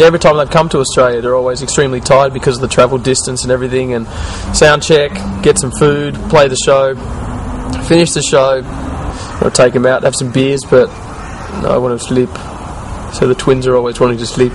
Every time they've come to Australia, they're always extremely tired because of the travel distance and everything. And sound check, get some food, play the show, finish the show, or take them out, have some beers. But no, I want to sleep. So the twins are always wanting to sleep.